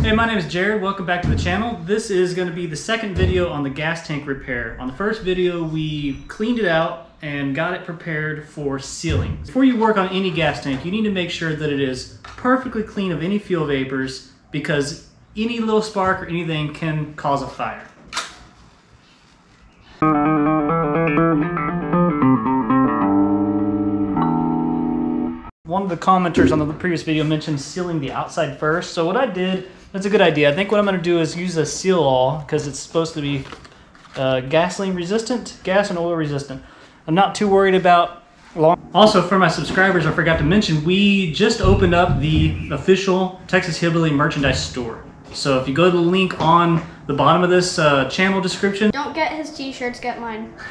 Hey, my name is Jared. Welcome back to the channel. This is going to be the second video on the gas tank repair. On the first video, we cleaned it out and got it prepared for sealing. Before you work on any gas tank, you need to make sure that it is perfectly clean of any fuel vapors because any little spark or anything can cause a fire. One of the commenters on the previous video mentioned sealing the outside first. So what I did, that's a good idea. I think what I'm gonna do is use a seal all because it's supposed to be uh, gasoline resistant, gas and oil resistant. I'm not too worried about long. Also for my subscribers, I forgot to mention, we just opened up the official Texas Hillbilly merchandise store. So if you go to the link on the bottom of this uh, channel description, Don't get his t-shirts, get mine.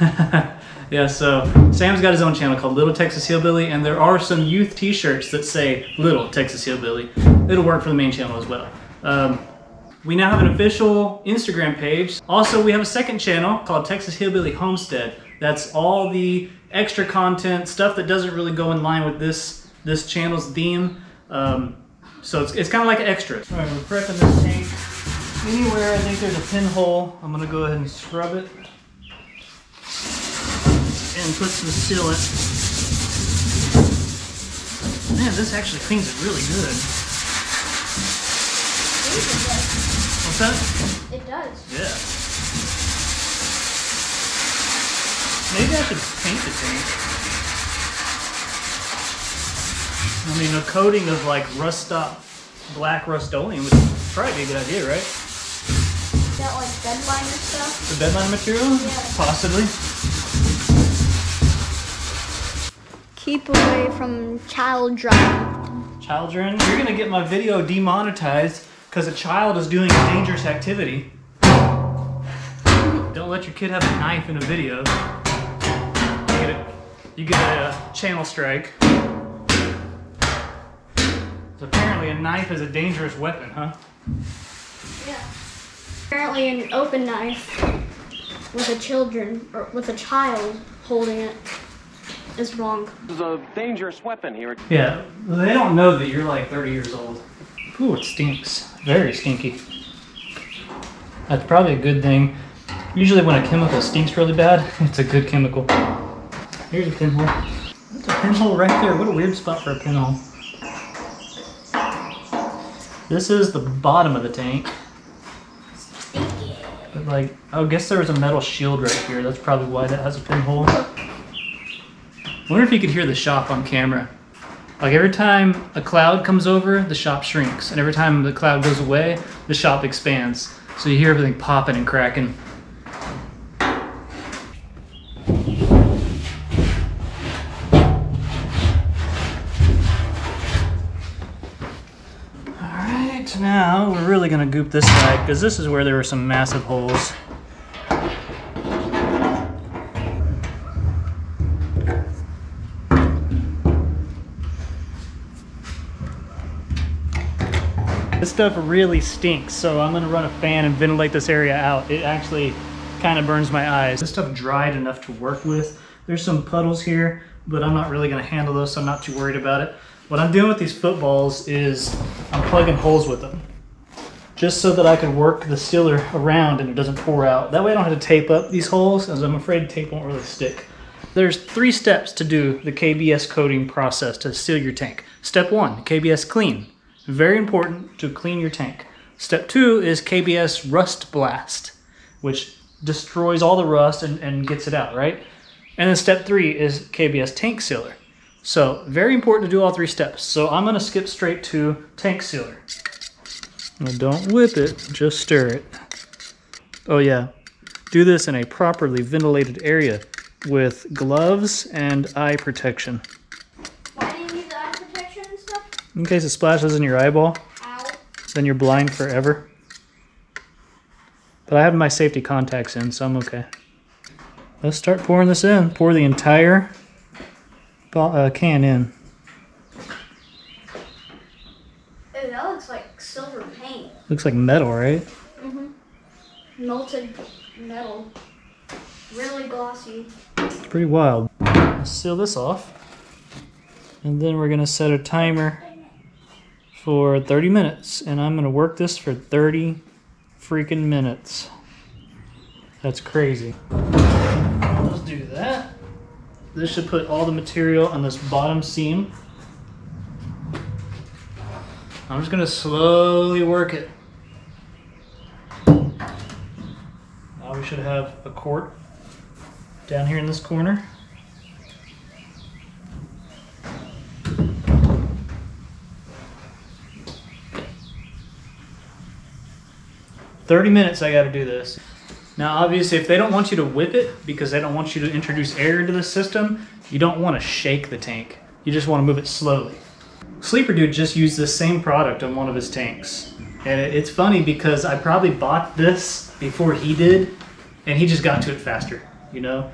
yeah, so Sam's got his own channel called Little Texas Hillbilly, and there are some youth T-shirts that say Little Texas Hillbilly. It'll work for the main channel as well. Um, we now have an official Instagram page. Also, we have a second channel called Texas Hillbilly Homestead. That's all the extra content, stuff that doesn't really go in line with this this channel's theme. Um, so it's, it's kind of like extra. All right, we're prepping this tank. Anywhere I think there's a pinhole, I'm gonna go ahead and scrub it and put some sealant. Man, this actually cleans it really good. What's that? It does. Yeah. Maybe I should paint the tank. I mean, a coating of like rust stop black rust-oleum would probably be a good idea, right? Is That like bedliner stuff. The bedline material? Yeah. Possibly. Keep away from child drawing. Children, you're gonna get my video demonetized because a child is doing a dangerous activity. Don't let your kid have a knife in a video. You get a, you get a channel strike. So apparently a knife is a dangerous weapon, huh? Yeah. Apparently an open knife with a children or with a child holding it is wrong. This is a dangerous weapon here. Yeah, they don't know that you're like 30 years old. Ooh, it stinks. Very stinky. That's probably a good thing. Usually when a chemical stinks really bad, it's a good chemical. Here's a pinhole. That's a pinhole right there. What a weird spot for a pinhole. This is the bottom of the tank. But like, I guess there was a metal shield right here. That's probably why that has a pinhole. wonder if you could hear the shop on camera. Like every time a cloud comes over, the shop shrinks, and every time the cloud goes away, the shop expands. So you hear everything popping and cracking. Alright, now we're really gonna goop this side because this is where there were some massive holes. Stuff really stinks, so I'm gonna run a fan and ventilate this area out. It actually kind of burns my eyes. This stuff dried enough to work with. There's some puddles here, but I'm not really gonna handle those, so I'm not too worried about it. What I'm doing with these footballs is I'm plugging holes with them. Just so that I can work the sealer around and it doesn't pour out. That way I don't have to tape up these holes, as I'm afraid tape won't really stick. There's three steps to do the KBS coating process to seal your tank. Step one, KBS clean. Very important to clean your tank. Step two is KBS rust blast, which destroys all the rust and, and gets it out, right? And then step three is KBS tank sealer. So very important to do all three steps. So I'm gonna skip straight to tank sealer. Now don't whip it, just stir it. Oh yeah, do this in a properly ventilated area with gloves and eye protection. Why do you need the eye protection and stuff? In case it splashes in your eyeball, Ow. then you're blind forever. But I have my safety contacts in, so I'm okay. Let's start pouring this in. Pour the entire uh, can in. Ew, that looks like silver paint. Looks like metal, right? Mm-hmm. Melted metal. Really glossy. It's pretty wild. Let's seal this off. And then we're gonna set a timer for 30 minutes, and I'm gonna work this for 30 freaking minutes. That's crazy. Let's do that. This should put all the material on this bottom seam. I'm just gonna slowly work it. Now we should have a quart down here in this corner. Thirty minutes I gotta do this. Now obviously if they don't want you to whip it because they don't want you to introduce air into the system, you don't want to shake the tank. You just want to move it slowly. Sleeper Dude just used this same product on one of his tanks. And it's funny because I probably bought this before he did, and he just got to it faster, you know?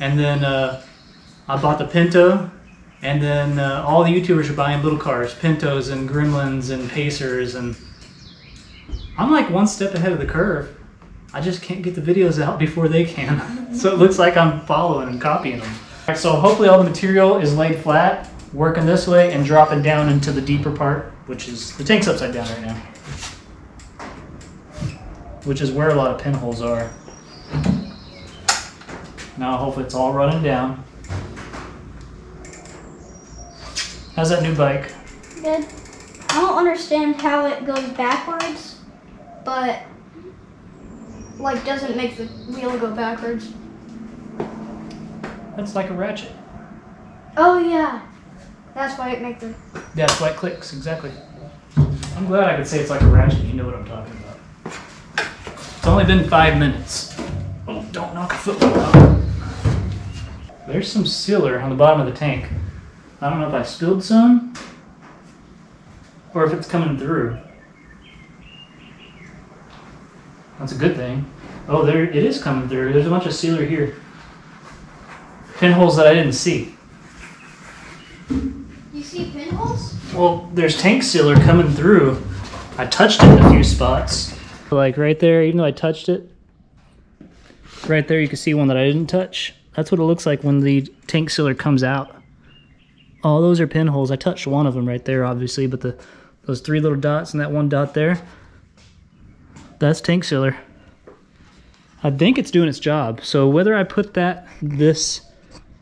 And then uh, I bought the Pinto, and then uh, all the YouTubers are buying little cars, Pintos and Gremlins and Pacers, and I'm like one step ahead of the curve. I just can't get the videos out before they can. so it looks like I'm following and copying them. All right, so hopefully all the material is laid flat, working this way and dropping down into the deeper part, which is, the tank's upside down right now. Which is where a lot of pinholes are. Now hopefully it's all running down. How's that new bike? Good. I don't understand how it goes backwards, but like doesn't make the wheel go backwards. That's like a ratchet. Oh yeah, that's why it makes the. Yeah, that's why it clicks, exactly. I'm glad I could say it's like a ratchet. You know what I'm talking about. It's only been five minutes. Oh, don't knock the football out. There's some sealer on the bottom of the tank. I don't know if I spilled some or if it's coming through. That's a good thing. Oh, there it is coming through. There's a bunch of sealer here. Pinholes that I didn't see. You see pinholes? Well, there's tank sealer coming through. I touched it in a few spots. Like right there, even though I touched it, right there you can see one that I didn't touch. That's what it looks like when the tank sealer comes out. Oh, those are pinholes. I touched one of them right there, obviously, but the those three little dots and that one dot there, that's tank sealer. I think it's doing its job. So whether I put that, this,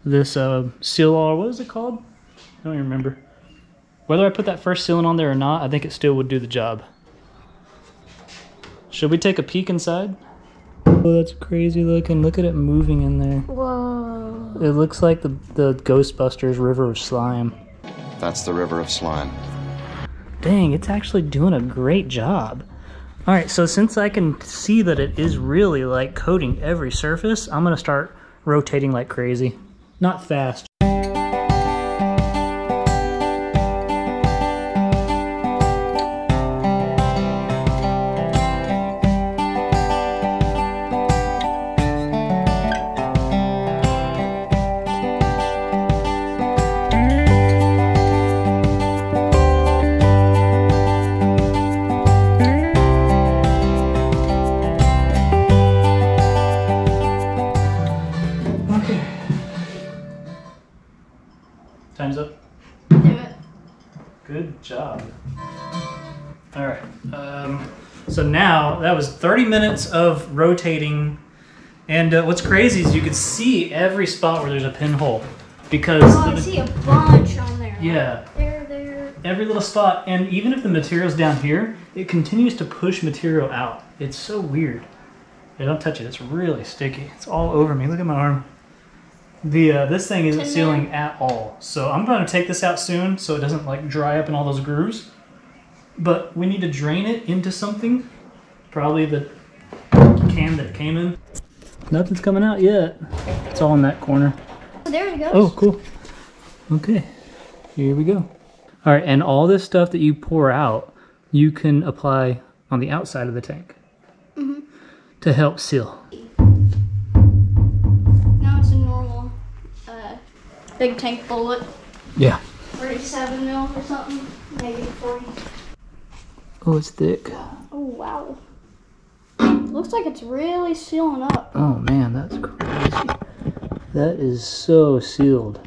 this uh, seal all, what is it called? I don't even remember. Whether I put that first sealant on there or not, I think it still would do the job. Should we take a peek inside? Oh, that's crazy looking. Look at it moving in there. Whoa. It looks like the, the Ghostbusters River of Slime. That's the river of slime. Dang, it's actually doing a great job. All right, so since I can see that it is really like coating every surface, I'm gonna start rotating like crazy. Not fast. Time's up. Damn it. Good job. All right. Um, so now that was 30 minutes of rotating, and uh, what's crazy is you could see every spot where there's a pinhole because Oh, I the- see a bunch on there. yeah, There, there. every little spot, and even if the material's down here, it continues to push material out. It's so weird. Hey, don't touch it. It's really sticky. It's all over me. Look at my arm. The uh, this thing isn't sealing at all. So I'm going to take this out soon so it doesn't like dry up in all those grooves. But we need to drain it into something. Probably the can that it came in. Nothing's coming out yet. It's all in that corner. Oh, there it goes. Oh, cool. Okay, here we go. All right, and all this stuff that you pour out, you can apply on the outside of the tank to help seal. Big tank bullet. Yeah. 37 mil or something. Maybe 40. Oh, it's thick. Oh, wow. Looks like it's really sealing up. Oh man, that's crazy. That is so sealed.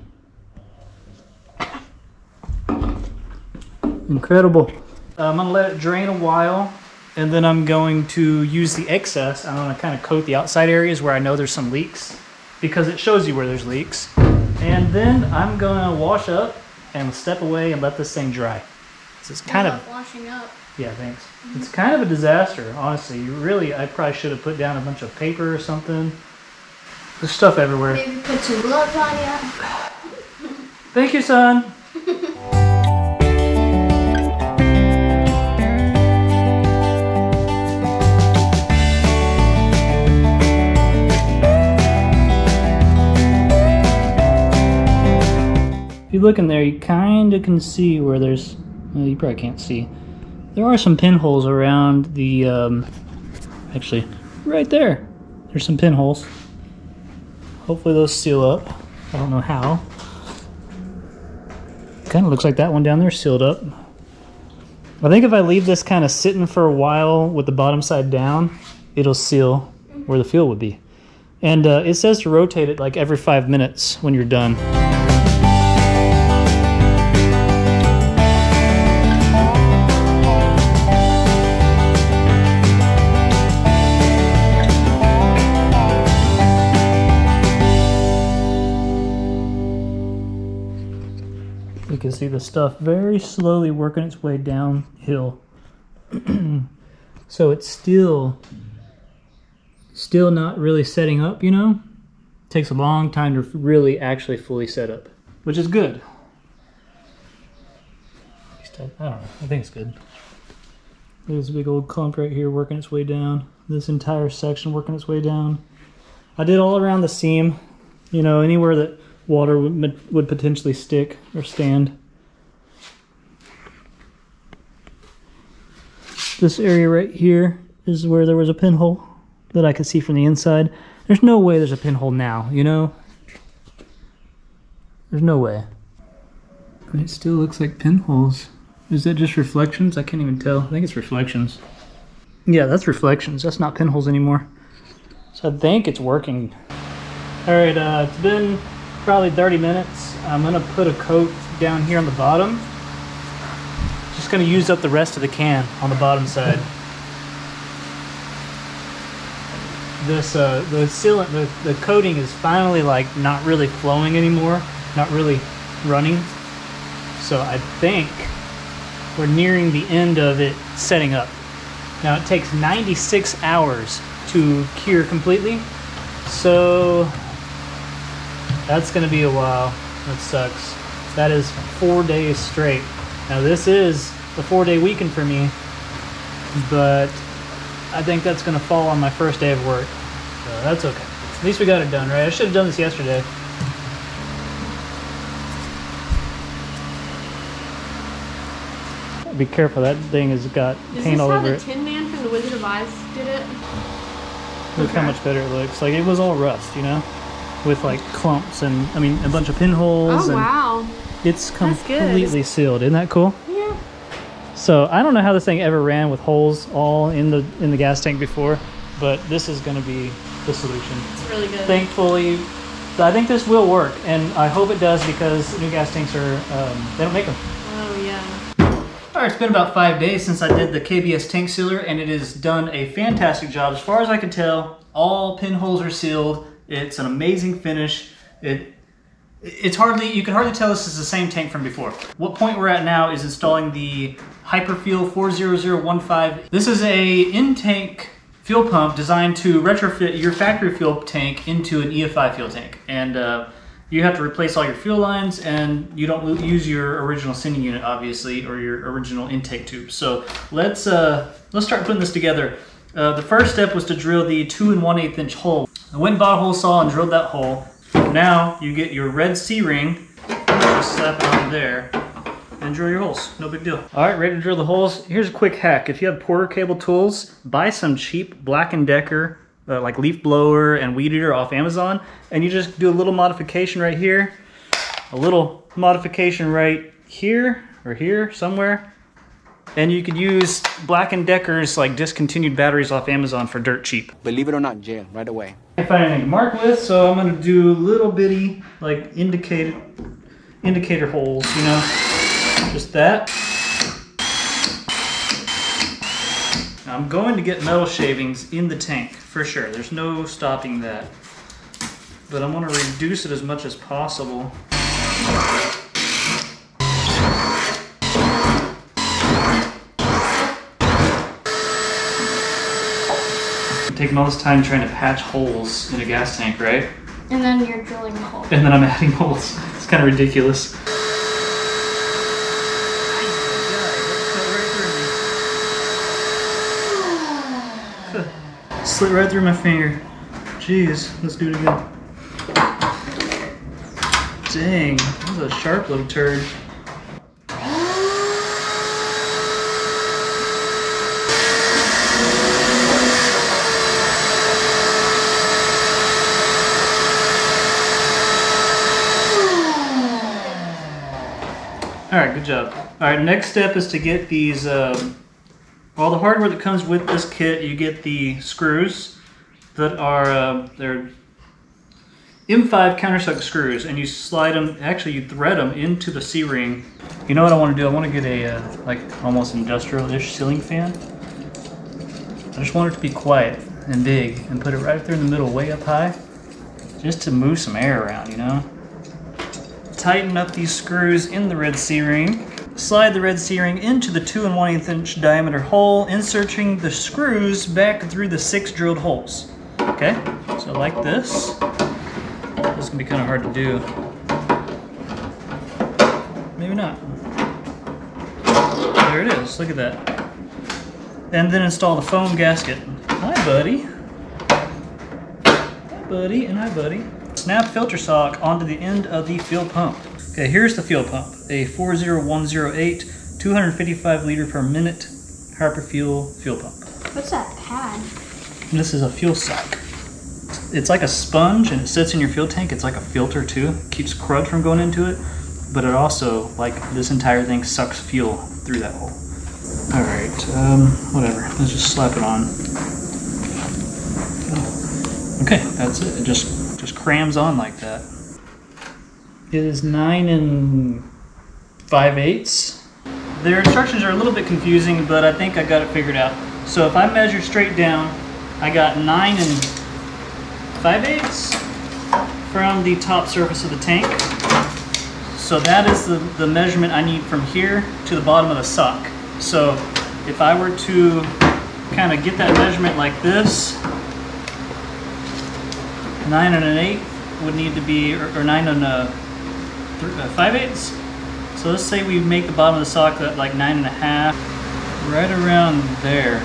Incredible. I'm gonna let it drain a while, and then I'm going to use the excess. I'm gonna kind of coat the outside areas where I know there's some leaks, because it shows you where there's leaks. And then I'm gonna wash up and step away and let this thing dry. So it's kind of washing up. yeah, thanks. Mm-hmm. It's kind of a disaster, honestly. You really, I probably should have put down a bunch of paper or something. There's stuff everywhere. Maybe put some gloves on you. Thank you, son. You look in there, you kind of can see where there's. Well, you probably can't see. There are some pinholes around the. Um, actually, right there. There's some pinholes. Hopefully, those seal up. I don't know how. Kind of looks like that one down there sealed up. I think if I leave this kind of sitting for a while with the bottom side down, it'll seal where the fuel would be. And uh, it says to rotate it like every five minutes when you're done. Can see the stuff very slowly working its way downhill. so it's still still not really setting up, you know? takes a long time to really actually fully set up, which is good. At least I, I don't know. I think it's good. There's a big old clump right here working its way down. This entire section working its way down. I did all around the seam, you know, anywhere that water would, would potentially stick or stand. This area right here is where there was a pinhole that I could see from the inside. There's no way there's a pinhole now, you know? There's no way. But it still looks like pinholes. Is that just reflections? I can't even tell. I think it's reflections. Yeah, that's reflections. That's not pinholes anymore. So I think it's working. All right, uh, it's been probably 30 minutes. I'm gonna put a coat down here on the bottom. Just gonna use up the rest of the can on the bottom side. This uh, the sealant, the, the coating is finally like not really flowing anymore, not really running. So I think we're nearing the end of it setting up. Now it takes 96 hours to cure completely. So that's gonna be a while. That sucks. That is four days straight. Now this is the four day weekend for me, but I think that's gonna fall on my first day of work. So that's okay. At least we got it done, right? I should have done this yesterday. Be careful, that thing has got Is paint this all how over the it. Tin Man from The Wizard of Oz did it? Look how much better it looks. Like it was all rust, you know, with like clumps and I mean a bunch of pinholes. Oh and wow. It's completely sealed. Isn't that cool? Yeah. So I don't know how this thing ever ran with holes all in the in the gas tank before, but this is going to be the solution. It's really good. Thankfully, I think this will work, and I hope it does because new gas tanks are um, they don't make them. oh yeah. All right, it's been about five days since I did the KBS tank sealer, and it has done a fantastic job. As far as I can tell, all pinholes are sealed. It's an amazing finish. It it's hardly you can hardly tell this is the same tank from before. What point we're at now is installing the Hyperfuel 40015. This is a in-tank fuel pump designed to retrofit your factory fuel tank into an EFI fuel tank, and uh, you have to replace all your fuel lines, and you don't use your original sending unit, obviously, or your original intake tube. So let's uh, let's start putting this together. Uh, the first step was to drill the two and one eighth inch hole. I went hole saw and drilled that hole. Now you get your red C ring, just slap it on there, and drill your holes. No big deal. All right, ready to drill the holes. Here's a quick hack. If you have Porter cable tools, buy some cheap Black & Decker, uh, like leaf blower and weed eater off Amazon, and you just do a little modification right here, a little modification right here or here somewhere, and you could use Black & Decker's like discontinued batteries off Amazon for dirt cheap. Believe it or not, jail right away. Can't find anything to mark with, so I'm gonna do little bitty like indicator indicator holes, you know, just that. I'm going to get metal shavings in the tank for sure. There's no stopping that. But I'm to reduce it as much as possible. Taking all this time trying to patch holes in a gas tank, right? And then you're drilling holes. And then I'm adding holes. It's kind of ridiculous. Slit right through my finger. Jeez, let's do it again. Dang, that was a sharp little turd. All right, good job. All right, next step is to get these, um, all the hardware that comes with this kit. You get the screws that are, uh, they're M5 countersunk screws, and you slide them, actually you thread them into the C-ring. You know what I want to do? I want to get a, uh, like, almost industrial-ish ceiling fan. I just want it to be quiet and big, and put it right there in the middle, way up high, just to move some air around, you know? Tighten up these screws in the red C-ring. Slide the red C-ring into the 2 and 1 8 inch diameter hole, inserting the screws back through the six drilled holes. Okay, so like this. This can be kind of hard to do. Maybe not. There it is, look at that. And then install the foam gasket. Hi, buddy. Hi, buddy, and hi, buddy snap filter sock onto the end of the fuel pump. Okay, here's the fuel pump. A 40108, 255 liter per minute Hyperfuel fuel pump. What's that pad? This is a fuel sock. It's like a sponge and it sits in your fuel tank. It's like a filter too. Keeps crud from going into it. But it also, like this entire thing, sucks fuel through that hole. Alright, um, whatever. Let's just slap it on. Okay, that's it. It just just crams on like that. It is nine and five eighths. Their instructions are a little bit confusing, but I think I got it figured out. So if I measure straight down, I got nine and five eighths from the top surface of the tank. So that is the, the measurement I need from here to the bottom of the sock. So if I were to kind of get that measurement like this, nine and an eighth would need to be, or, or nine and a th uh, five eighths. So let's say we make the bottom of the sock at like nine and a half, right around there.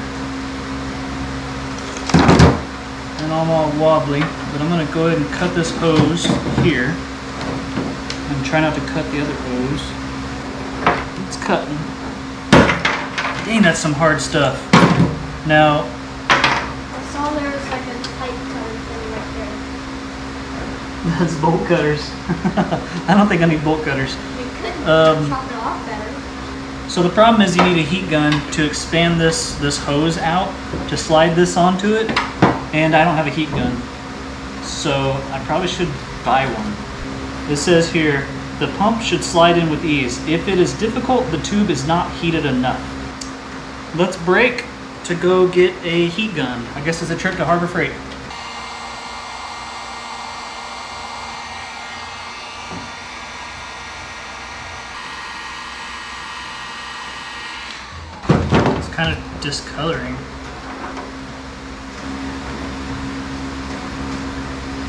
And I'm all wobbly, but I'm gonna go ahead and cut this hose here. And try not to cut the other hose. It's cutting. Dang, that's some hard stuff. Now, I saw there was like a pipe cutter thing right there. That's bolt cutters. I don't think I need bolt cutters. You could Um, chop it off better. So the problem is you need a heat gun to expand this this hose out to slide this onto it, and I don't have a heat gun. So I probably should buy one. It says here, the pump should slide in with ease. If it is difficult, the tube is not heated enough. Let's break to go get a heat gun. I guess it's a trip to Harbor Freight. It's kind of discoloring.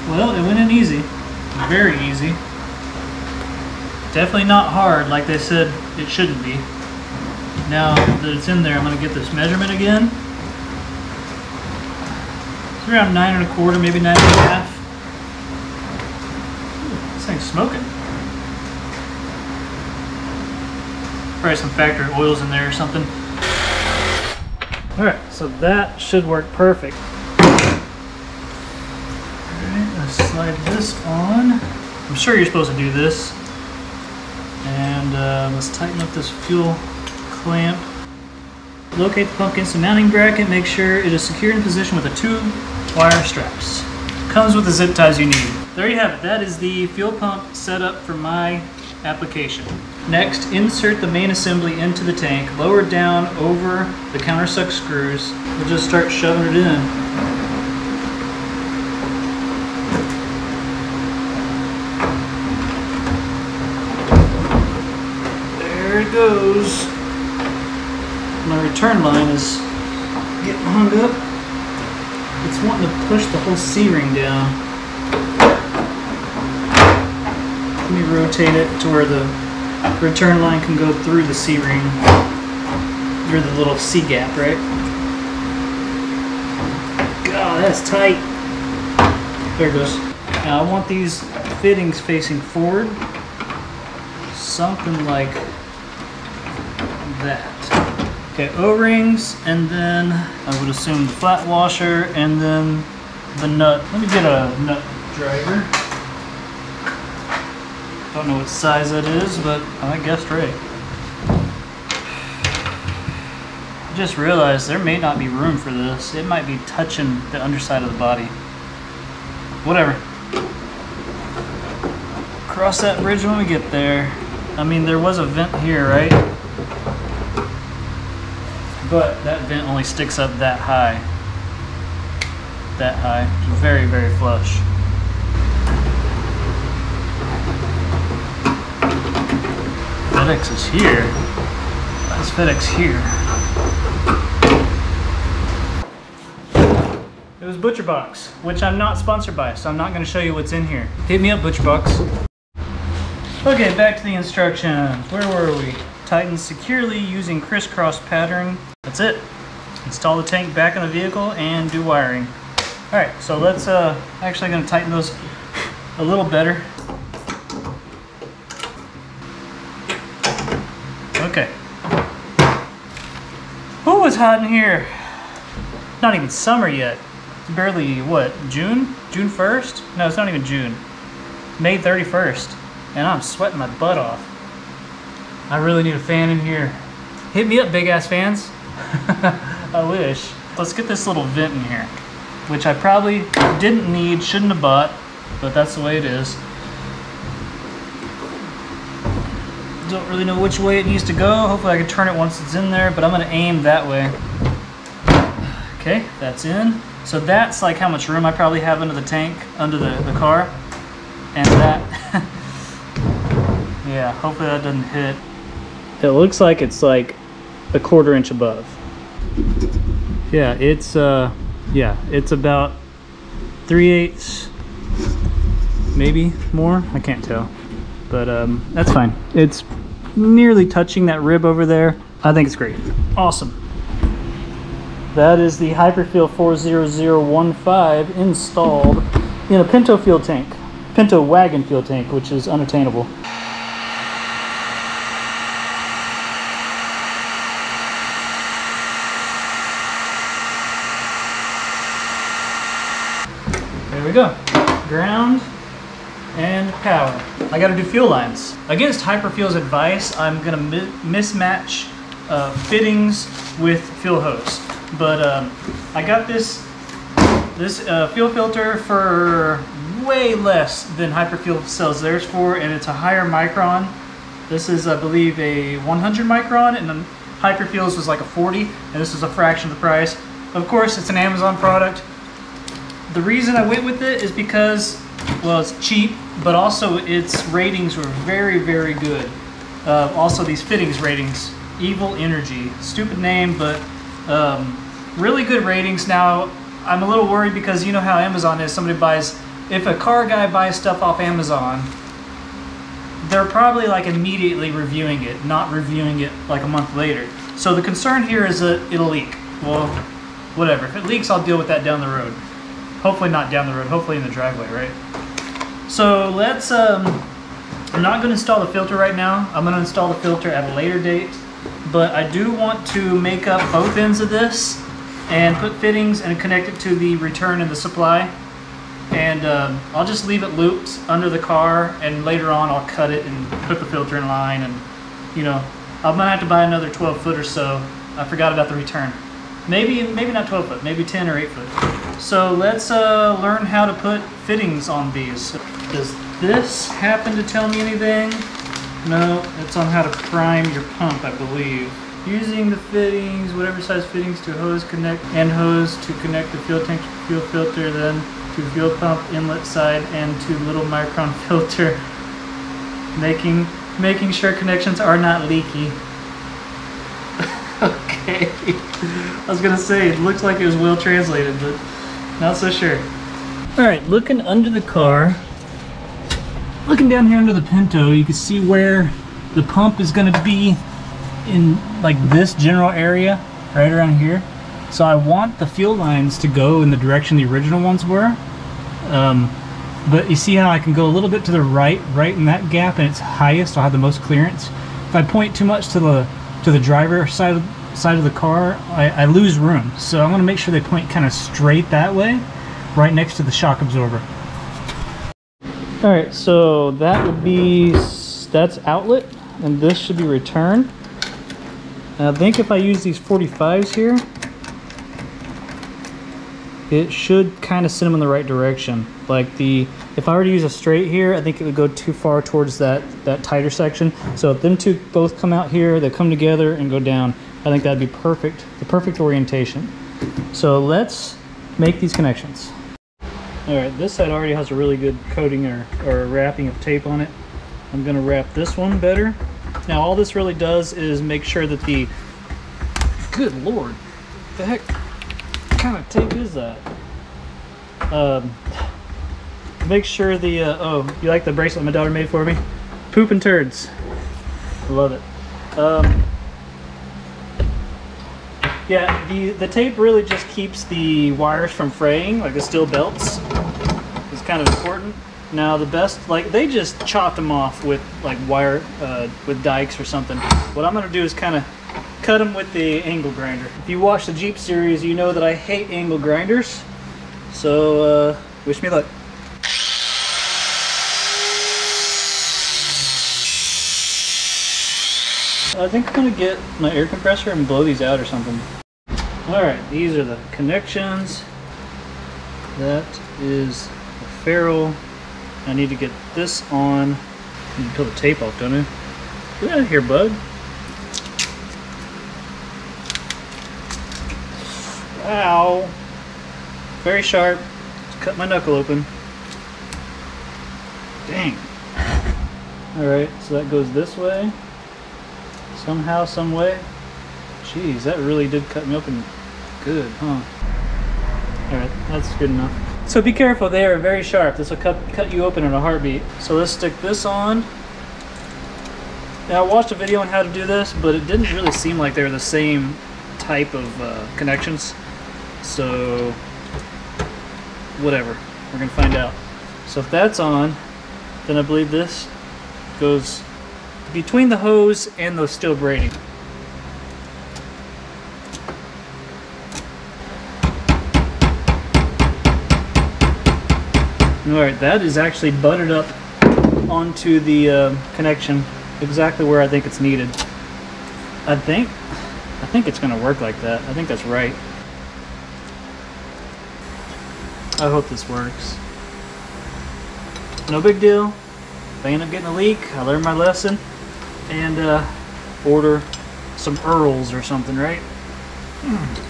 Well, it went in easy. Very easy. Definitely not hard like they said it shouldn't be. Now that it's in there, I'm going to get this measurement again. It's around nine and a quarter, maybe nine and a half. This thing's smoking. Probably some factory oils in there or something. Alright, so that should work perfect. Alright, let's slide this on. I'm sure you're supposed to do this. And uh, let's tighten up this fuel clamp. Locate the pump against the mounting bracket. Make sure it is secured in position with the two wire straps. Comes with the zip ties you need. There you have it. That is the fuel pump set up for my application. Next, insert the main assembly into the tank, lower down over the countersunk screws. We'll just start shoving it in. There it goes. My return line is getting hung up. It's wanting to push the whole C-ring down. Let me rotate it to where the return line can go through the C-ring, through the little C gap, right? God, that's tight. There it goes. Now I want these fittings facing forward, something like that. Okay, O-rings, and then I would assume the flat washer, and then the nut. Let me get a nut driver. Don't know what size that is, but I guessed right. I Just realized there may not be room for this. It might be touching the underside of the body. Whatever. Cross that bridge when we get there. I mean, there was a vent here, right? But that vent only sticks up that high. That high. Very, very flush. FedEx is here. Is FedEx here? It was ButcherBox, which I'm not sponsored by, so I'm not going to show you what's in here. Hit me up, ButcherBox. Okay, back to the instructions. Where were we? Tighten securely using crisscross pattern. That's it. Install the tank back in the vehicle and do wiring. All right, so let's uh, actually going to tighten those a little better. Okay. Who was hot in here? Not even summer yet. It's barely, what, June? June 1st? No, it's not even June. May 31st. And I'm sweating my butt off. I really need a fan in here. Hit me up, big ass fans. I wish. Let's get this little vent in here, which I probably didn't need, shouldn't have bought, but that's the way it is. Don't really know which way it needs to go. Hopefully I can turn it once it's in there, but I'm gonna aim that way. Okay, that's in. So that's like how much room I probably have under the tank, under the, the car. And that, yeah, hopefully that doesn't hit. It looks like it's like a quarter inch above. Yeah, it's, uh, yeah, it's about 3 eighths, maybe more. I can't tell, but um, that's fine. It's nearly touching that rib over there. I think it's great. Awesome. That is the Hyperfuel 40015 installed in a Pinto fuel tank, Pinto wagon fuel tank, which is unattainable. There we go. Power. I gotta do fuel lines. Against Hyperfuel's advice, I'm gonna mi mismatch uh, fittings with fuel hose. But um, I got this this uh, fuel filter for way less than Hyperfuel sells theirs for, and it's a higher micron. This is, I believe, a 100 micron, and then Hyperfuel's was like a 40, and this is a fraction of the price. Of course, it's an Amazon product. The reason I went with it is because, well, it's cheap, but also its ratings were very, very good. Uh, also, these fittings ratings, Evil Energy, stupid name, but um, really good ratings. Now, I'm a little worried because you know how Amazon is. Somebody buys, if a car guy buys stuff off Amazon, they're probably like immediately reviewing it, not reviewing it like a month later. So the concern here is that it'll leak. Well, whatever. If it leaks, I'll deal with that down the road. Hopefully not down the road, hopefully in the driveway, right? So let's, um, I'm not gonna install the filter right now. I'm gonna install the filter at a later date, but I do want to make up both ends of this and put fittings and connect it to the return and the supply. And um, I'll just leave it looped under the car and later on I'll cut it and put the filter in line and, you know, I'm gonna have to buy another 12 foot or so. I forgot about the return. Maybe, maybe not 12 foot, maybe 10 or 8 foot. So let's uh, learn how to put fittings on these. Does this happen to tell me anything? No, it's on how to prime your pump, I believe. Using the fittings, whatever size fittings to hose connect and hose to connect the fuel tank to fuel filter, then to fuel pump inlet side and to little micron filter. Making making sure connections are not leaky. okay. I was gonna say it looks like it was well translated, but not so sure. Alright, looking under the car, looking down here under the Pinto, you can see where the pump is going to be in like this general area, right around here. So I want the fuel lines to go in the direction the original ones were. Um, but you see how I can go a little bit to the right, right in that gap, and it's highest. I'll have the most clearance. If I point too much to the to the driver side of, side of the car, I, I lose room. So I want to make sure they point kind of straight that way, right next to the shock absorber. All right, so that would be that's outlet, and this should be return. And I think if I use these 45s here, it should kind of send them in the right direction. Like the, if I were to use a straight here, I think it would go too far towards that, that tighter section. So if them two both come out here, they come together and go down, I think that'd be perfect, the perfect orientation. So let's make these connections. All right, this side already has a really good coating or, or wrapping of tape on it. I'm gonna wrap this one better. Now all this really does is make sure that the, good lord, the heck kind of tape is that? Um, make sure the, uh, oh, you like the bracelet my daughter made for me? Poop and turds. Love it. Um, yeah, the, the tape really just keeps the wires from fraying, like the steel belts. It's kind of important. Now the best, like they just chop them off with like wire, uh, with dikes or something. What I'm gonna do is kind of cut them with the angle grinder. If you watch the Jeep series, you know that I hate angle grinders. So uh, wish me luck. I think I'm gonna get my air compressor and blow these out or something. Alright, these are the connections. That is the ferrule. I need to get this on. To peel the tape off, don't I? Get out of here, bud. Ow. Very sharp. Cut my knuckle open. Dang. Alright, so that goes this way. Somehow, some way. Jeez, that really did cut me open good, huh? Alright, that's good enough. So be careful, they are very sharp. This will cut, cut you open in a heartbeat. So let's stick this on. Now I watched a video on how to do this, but it didn't really seem like they were the same type of uh, connections. So, whatever. We're gonna find out. So if that's on, then I believe this goes between the hose and the steel braiding. Alright, that is actually butted up onto the uh, connection exactly where I think it's needed. I think, I think it's going to work like that. I think that's right. I hope this works. No big deal. If I end up getting a leak, I learned my lesson and uh, order some Earls or something, right?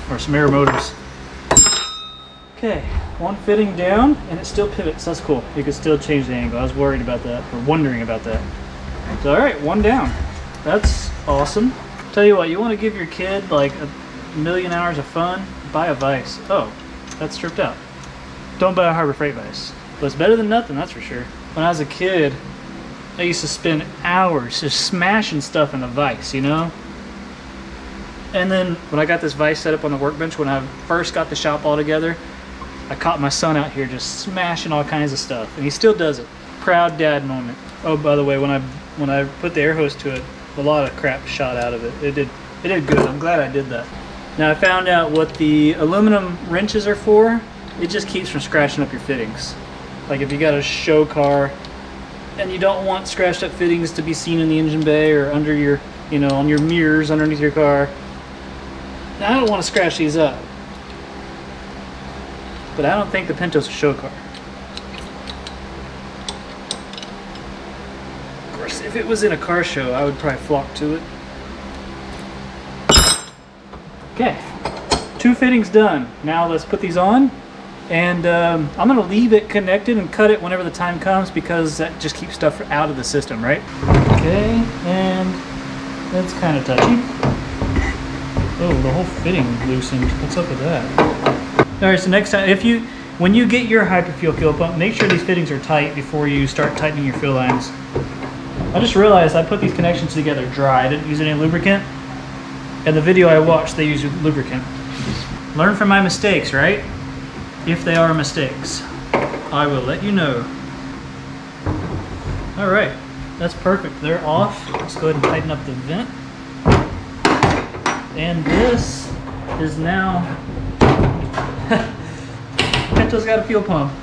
Or some Aeromotives. Okay, one fitting down and it still pivots. That's cool. You can still change the angle. I was worried about that or wondering about that. So, all right, one down. That's awesome. Tell you what, you want to give your kid like a million hours of fun? Buy a Vice. Oh, that's stripped out. Don't buy a Harbor Freight Vice. But it's better than nothing, that's for sure. When I was a kid, I used to spend hours just smashing stuff in a vise, you know? And then when I got this vise set up on the workbench, when I first got the shop all together, I caught my son out here just smashing all kinds of stuff, and he still does it. Proud dad moment. Oh, by the way, when I when I put the air hose to it, a lot of crap shot out of it. It did it did good. I'm glad I did that. Now I found out what the aluminum wrenches are for. It just keeps from scratching up your fittings. Like if you got a show car and you don't want scratched up fittings to be seen in the engine bay or under your, you know, on your mirrors underneath your car. Now I don't want to scratch these up. But I don't think the Pinto's a show car. Of course, if it was in a car show, I would probably flock to it. Okay, two fittings done. Now let's put these on. And um, I'm gonna leave it connected and cut it whenever the time comes because that just keeps stuff out of the system, right? Okay, and that's kind of touchy. Oh, the whole fitting loosened. What's up with that? All right, so next time, if you, when you get your Hyperfuel fuel pump, make sure these fittings are tight before you start tightening your fuel lines. I just realized I put these connections together dry. I didn't use any lubricant. And the video I watched, they use lubricant. Learn from my mistakes, right? If they are mistakes, I will let you know. All right, that's perfect. They're off. Let's go ahead and tighten up the vent. And this is now Pinto's got a fuel pump.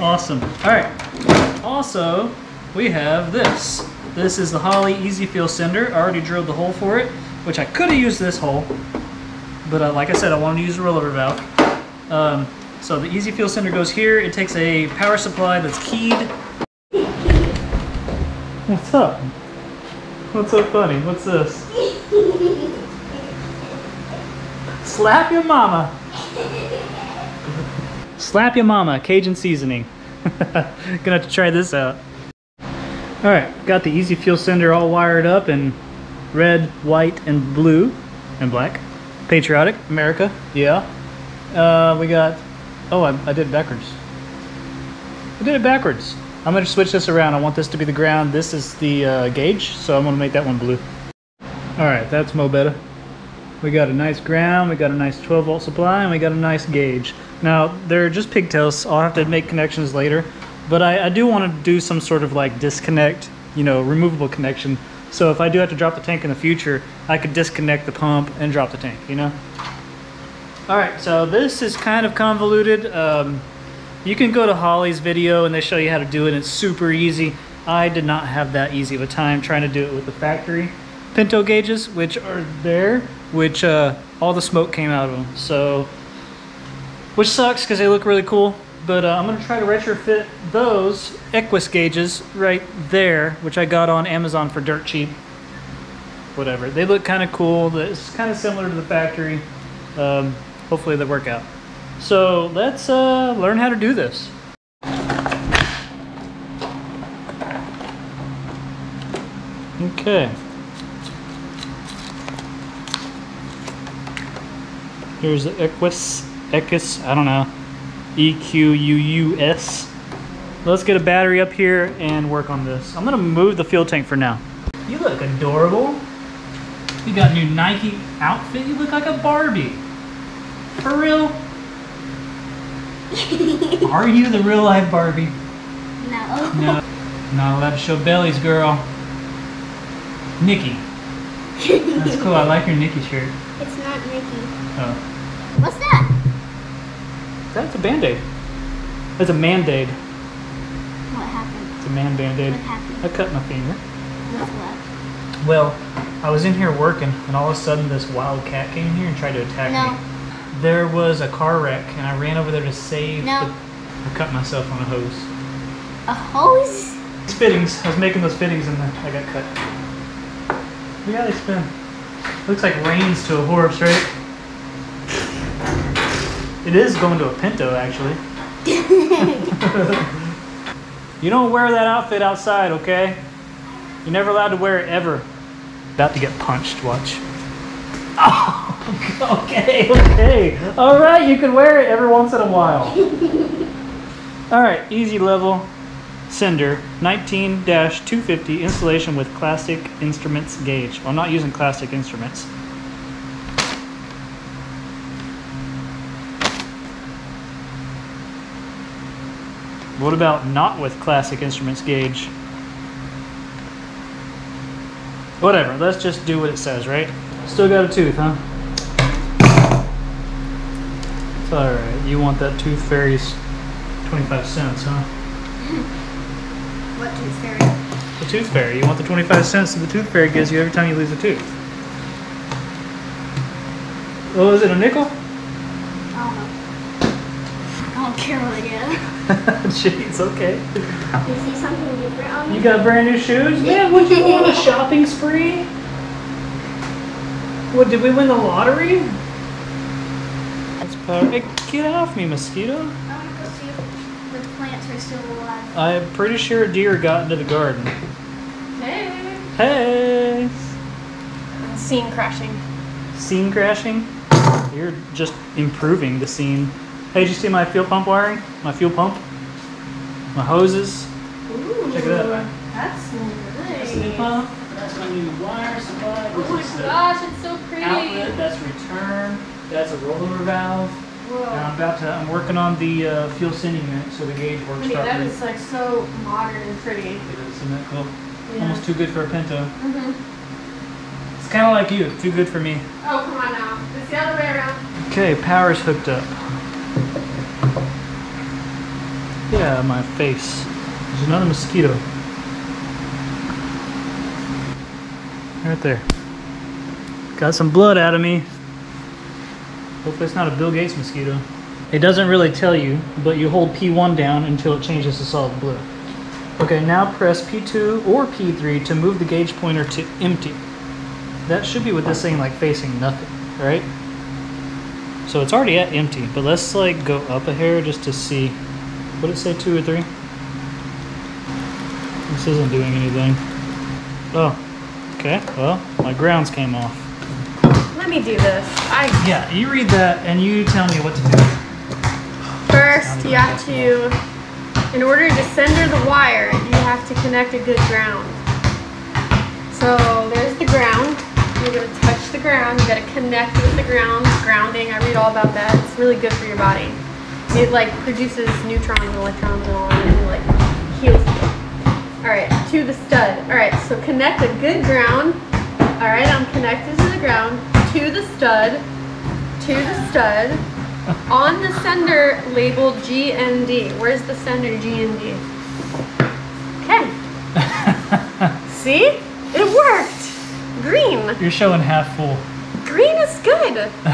Awesome. All right. Also, we have this. This is the Holley Easy Fuel Sender. I already drilled the hole for it, which I could have used this hole, but uh, like I said, I wanted to use the rollover valve. Um, so the Easy Fuel Sender goes here. It takes a power supply that's keyed. What's up? What's so funny? What's this? Slap your mama. Slap your mama, Cajun seasoning. Gonna have to try this out. Alright, got the Easy Fuel Sender all wired up in red, white, and blue, and black. Patriotic, America, yeah. Uh, we got, oh, I, I did it backwards. I did it backwards. I'm gonna switch this around. I want this to be the ground. This is the uh, gauge, so I'm gonna make that one blue. Alright, that's mo better. We got a nice ground, we got a nice 12 volt supply, and we got a nice gauge. Now, they're just pigtails. I'll have to make connections later, but I, I do want to do some sort of like disconnect, you know, removable connection. So if I do have to drop the tank in the future, I could disconnect the pump and drop the tank, you know? All right, so this is kind of convoluted. Um, you can go to Holley's video and they show you how to do it. It's super easy. I did not have that easy of a time trying to do it with the factory Pinto gauges, which are there, which uh, all the smoke came out of them. So, which sucks because they look really cool. But uh, I'm gonna try to retrofit those Equus gauges right there, which I got on Amazon for dirt cheap. Whatever. They look kind of cool. It's kind of similar to the factory. Um, hopefully they work out. So let's uh, learn how to do this. Okay. Here's the Equus, Equus, I don't know, E Q U U S. Let's get a battery up here and work on this. I'm gonna move the fuel tank for now. You look adorable. You got new Nike outfit. You look like a Barbie. For real? Are you the real life Barbie? No. No. Not allowed to show bellies, girl. Nikki. That's cool. I like your Nikki shirt. It's not Nikki. Oh. What's that? That's a band-aid. That's a man-aid. What happened? It's a man band-aid. What happened? I cut my finger. With what? Well, I was in here working, and all of a sudden this wild cat came in here and tried to attack No. me. There was a car wreck, and I ran over there to save No. the... I cut myself on a hose. A hose? These fittings, I was making those fittings, and then I got cut. Look how they spin. Looks like reins to a horse, right? It is going to a Pinto, actually. you don't wear that outfit outside, okay? You're never allowed to wear it ever. About to get punched, watch. Oh, okay, okay. All right, you can wear it every once in a while. All right, easy level. Sender 19-250 installation with classic instruments gauge. Well, I'm not using classic instruments. What about not with classic instruments gauge? Whatever, let's just do what it says, right? Still got a tooth, huh? It's alright. You want that tooth fairy's 25 cents, huh? What tooth fairy? The tooth fairy. You want the 25 cents that the tooth fairy gives you every time you lose a tooth. Oh, is it a nickel? I don't know. don't care what I get. Jeez, okay. You see something different on me? You got brand new shoes? Man, would you go on a shopping spree? What, did we win the lottery? That's power. Hey, get off me, mosquito. I want to go see if the plants are still alive. I'm pretty sure a deer got into the garden. Hey. Hey! Scene crashing. Scene crashing? You're just improving the scene. Hey, did you see my fuel pump wiring? My fuel pump? My hoses? Ooh. Check it out. That's That's the new nice. pump. That's my new wire supply. Oh my This is the gosh, it's so pretty. Outlet, that's return. That's a rollover valve. And I'm about to, I'm working on the uh, fuel sending unit so the gauge works Honey, that properly. is like so modern and pretty. Isn't that cool? Yeah. Almost too good for a Pinto. hmm It's kind of like you, too good for me. Oh, come on now. It's the other way around. Okay, power's hooked up. Yeah, my face. There's another mosquito. Right there. Got some blood out of me. Hopefully it's not a Bill Gates mosquito. It doesn't really tell you, but you hold P1 down until it changes to solid blue. Okay, now press P2 or P3 to move the gauge pointer to empty. That should be with this thing like facing nothing, right? So it's already at empty, but let's like go up a hair just to see. What did it say, two or three? This isn't doing anything. Oh, okay. Well, my grounds came off. Me do this. I Yeah, you read that and you tell me what to do. first you have to, in order to center the wire, you have to connect a good ground. So there's the ground. You're gonna touch the ground. You gotta connect with the ground. Grounding. I read all about that. It's really good for your body. It like produces neutrons and electrons and all, and it like heals you. All right, to the stud. All right, so connect a good ground. All right, I'm connected to the ground. To the stud. To the stud. On the sender labeled GND. Where's the sender GND? Okay. See? It worked. Green. You're showing half full. Green is good.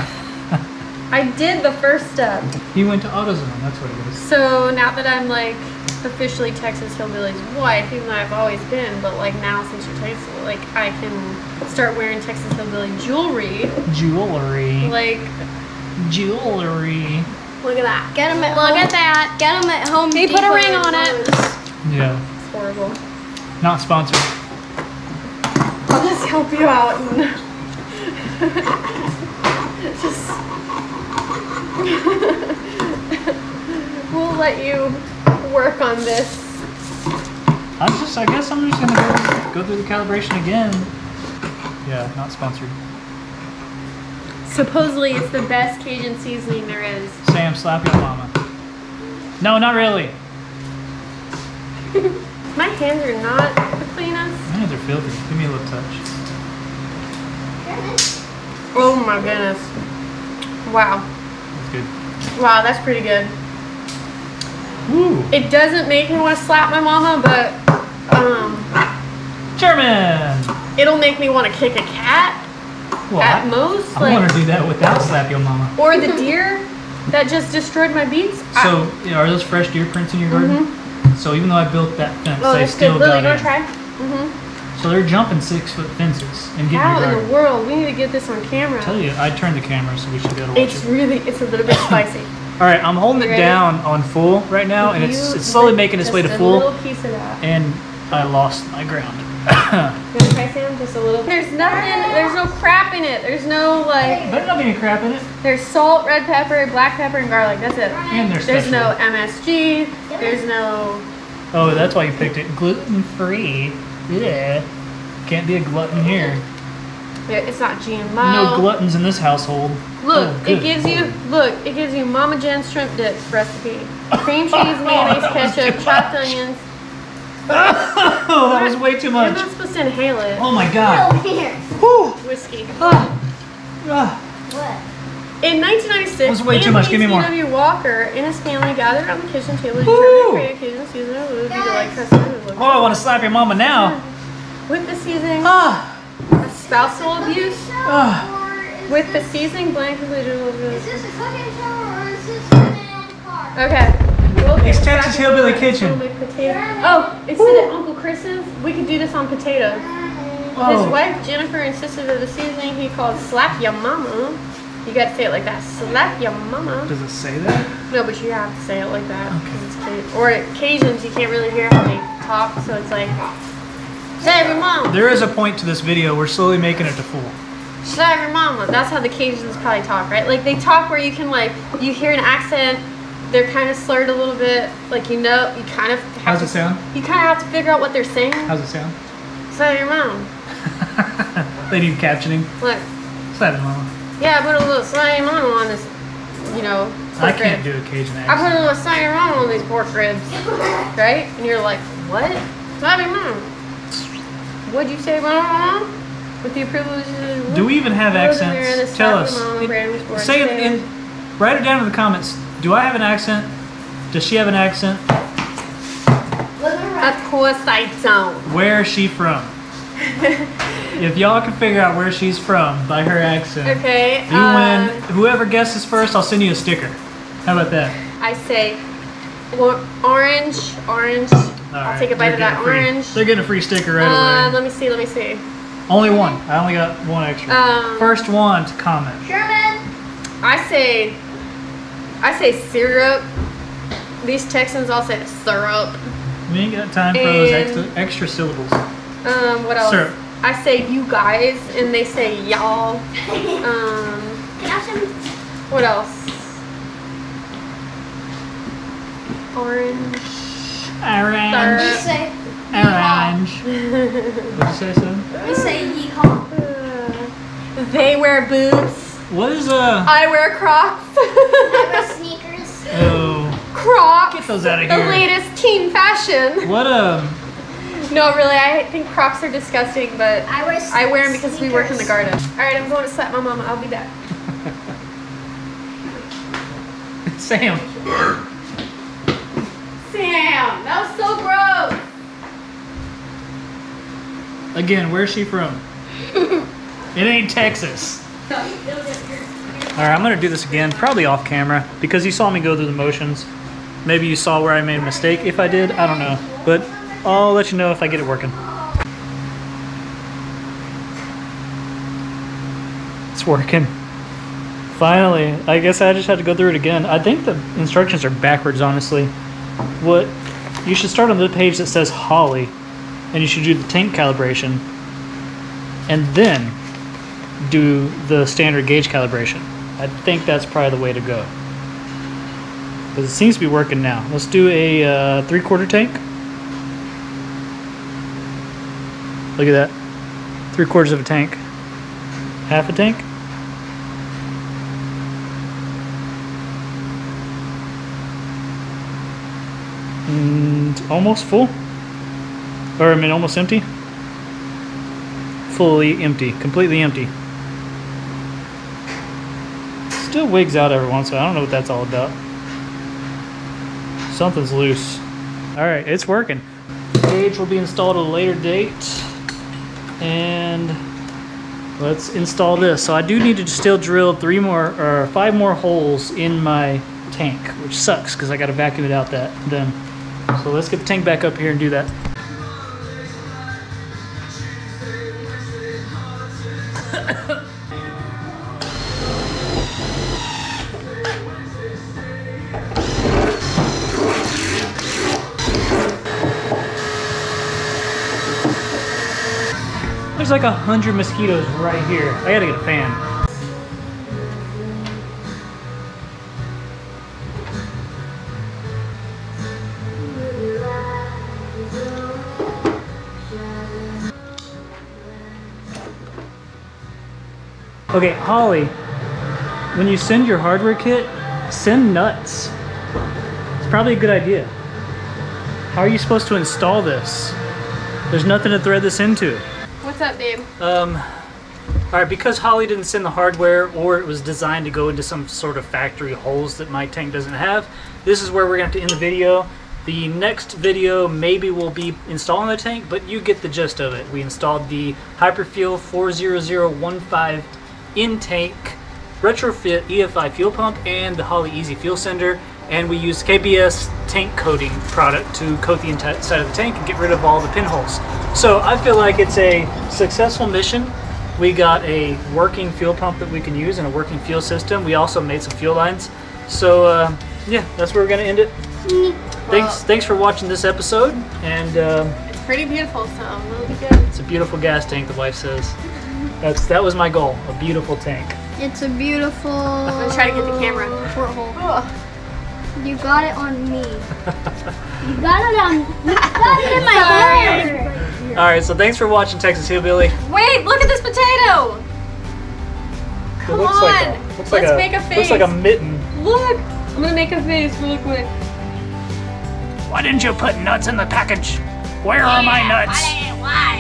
I did the first step. He went to AutoZone, that's what it is. So now that I'm like officially Texas Hillbilly's wife, even though I've always been, but like now since you're Texas, like I can start wearing Texas Hillbilly jewelry. Jewelry. Like, Jewelry. look at that. Get them at Look home. at that. Get them at home. He put a ring on it. Lowe's. Yeah. It's horrible. Not sponsored. I'll just help you out and just we'll let you work on this. I'm just, I guess I'm just gonna go, go through the calibration again. Yeah, not sponsored. Supposedly it's the best Cajun seasoning there is. Sam, slap your mama. No, not really. My hands are not the cleanest. My hands are filthy. Give me a little touch. Oh my goodness. Wow. That's good. Wow, that's pretty good. Woo! It doesn't make me want to slap my mama, but um, German! it'll make me want to kick a cat Well, at I, most. I want to do that without slap your mama. or the deer that just destroyed my beets. So, yeah, are those fresh deer prints in your garden? So even though I built that fence, oh, they still good. Lily, got you want in. to try? Mm-hmm. So they're jumping six foot fences and getting How in the world? We need to get this on camera. I tell you, I turned the camera, so we should be able to watch It's it. really, it's a little bit spicy. All right, I'm holding it down on full right now, and it's, it's slowly making its way to full, little piece of that. and I lost my ground. You want to try Sam? Just a little. There's nothing. There's no crap in it. There's no like. There's not any crap in it. There's salt, red pepper, black pepper, and garlic. That's it. And there's There's no. MSG. There's no. Oh, that's why you picked it. Gluten free. Yeah. Can't be a glutton here. Yeah, It's not GMO. No gluttons in this household. Look, Oh, it good gives you look. It gives you Mama Jen's shrimp dip recipe. Cream cheese, mayonnaise, ketchup, chopped onions. Oh, that was way too much. You're not supposed to inhale it. Oh my god. Over here. Whew. Whiskey. Ah. What? In 1996, That was way too much. Give me more. C.W. Walker and his family gathered around the kitchen table to Woo. determine the Cajun seasoning would be like customers Oh, I want to slap your mama now. With the seasoning, Ah. Spousal abuse. With the this, seasoning blend completed is this a cooking shower or is this a man car? Okay. We'll It's Texas back Hillbilly Kitchen. make potato- Oh, instead of Uncle Chris's, we could do this on potatoes. His Oh. wife Jennifer insisted that the seasoning he called slap your mama. You gotta say it like that. Slap your mama. Does it say that? No, but you have to say it like that. 'cause it's Ca- Or Cajuns, you can't really hear how they talk, so it's like, slap your mama. There is a point to this video. We're slowly making it to full. Slap your mama. That's how the Cajuns probably talk, right? Like they talk where you can like you hear an accent. They're kind of slurred a little bit. Like you know, you kind of have How's to, it sound? You kind of have to figure out what they're saying. How's it sound? Slap your mom. they need captioning. Look, Slap it, mama. yeah, I put a little slap your mama on this. You know, I can't rib. do a Cajun accent. I put a little slap your mama on these pork ribs, right? And you're like, what? Slap your mama. What'd you say, mama? With the approval of Do we even have Those in there, accents? Tell us. your mama brand was Say it in. Write it down in the comments. Do I have an accent? Does she have an accent? Of course I don't. Where is she from? if y'all can figure out where she's from by her accent, Okay. you uh, win. Whoever guesses first, I'll send you a sticker. How about that? I say orange, orange. All I'll right, take a bite they're of that free- orange. They're getting a free sticker right Uh, away. let me see, let me see. Only one. I only got one extra. Um, First one to comment. Sherman. I say, I say syrup. These Texans all say syrup. We ain't got time for those extra, extra syllables. Um, what else? Syrup. I say you guys, and they say y'all. Um, Can I have some? what else? Orange. Orange. We say Orange. What'd you say, son? We say yeehaw. They wear boots. What is uh? I wear Crocs. I wear sneakers. Oh, Crocs. get those out of The here. The latest teen fashion. What a. No, really, I think Crocs are disgusting, but I wear. I wear them because we work in the garden. All right, I'm going to slap my mama. I'll be back. Sam. Sam, that was so gross. Again, where's she from? it ain't Texas. All right, I'm gonna do this again, probably off camera, because you saw me go through the motions. Maybe you saw where I made a mistake. If I did, I don't know, but I'll let you know if I get it working. It's working. Finally, I guess I just had to go through it again. I think the instructions are backwards, honestly. What you should start on the page that says Holley, and you should do the tank calibration, and then do the standard gauge calibration. I think that's probably the way to go. Because it seems to be working now. Let's do a uh, three quarter tank. Look at that. Three quarters of a tank. Half a tank. Almost full. Or I mean almost empty. Fully empty. Completely empty. Still wigs out every once in a while. I don't know what that's all about. Something's loose. Alright, it's working. Gauge will be installed at a later date. And let's install this. So I do need to still drill three more or five more holes in my tank, which sucks because I gotta vacuum it out that then. So let's get the tank back up here and do that. There's like a hundred mosquitoes right here. I gotta get a fan. Okay, Holley, when you send your hardware kit, send nuts. It's probably a good idea. How are you supposed to install this? There's nothing to thread this into. What's up, babe? Um, all right, because Holley didn't send the hardware or it was designed to go into some sort of factory holes that my tank doesn't have, this is where we're going to have to end the video. The next video maybe will be installing the tank, but you get the gist of it. We installed the Hyperfuel 40015 in-tank retrofit EFI fuel pump and the Holley Easy Fuel Sender, and we use KBS tank coating product to coat the inside of the tank and get rid of all the pinholes. So I feel like it's a successful mission. We got a working fuel pump that we can use and a working fuel system. We also made some fuel lines. So uh, yeah, that's where we're gonna end it. Thanks, thanks for watching this episode, and um, It's pretty beautiful, so it'll be good. it's a beautiful gas tank. The wife says. That's that was my goal, a beautiful tank. It's a beautiful. I'm gonna try to get the camera. Porthole. You got it on me. you got it on. You got it in my hair. All right, so thanks for watching Texas Hillbilly. Wait, look at this potato! It Come looks like a, on, looks let's like a, make a Looks like a mitten. Look! I'm gonna make a face really quick. Why didn't you put nuts in the package? Where are my nuts?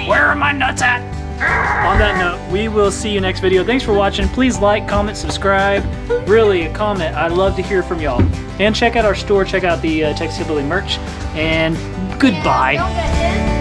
Where are my nuts at? On that note, we will see you next video. Thanks for watching. Please like, comment, subscribe. Really, a comment. I'd love to hear from y'all. And check out our store. Check out the uh, Texas Hillbilly merch. And goodbye.